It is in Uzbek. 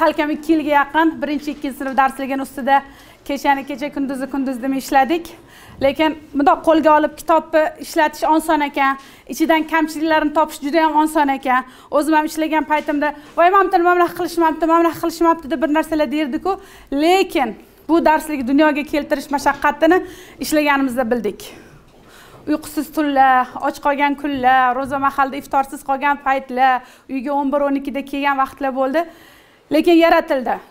salkam ikki yilga yaqin birinchi ikkinchi sinf darsligini ustida kechani kecha kunduzi kunduz demay ishladik. Lekin bundoq qo'lga olib kitobni ishlatish oson ekan ichidan kamchiliklarni topish juda yam oson ekan o'zim ham ishlagan paytimda voy mana buni mana bunaqa qilishmabdi mana bunaqa qilishmabdi deb bir narsalar derdiku. Lekin bu darslikni dunyoga keltirish mashaqqatini ishlaganimizda bildik. Uyqusiz tunlar och qolgan kunlar ro'za mahalda iftorsiz qolgan paytlar uyga o'n bir o'n ikkida kelgan vaqtlar bo'ldi. Lekin yaratildi.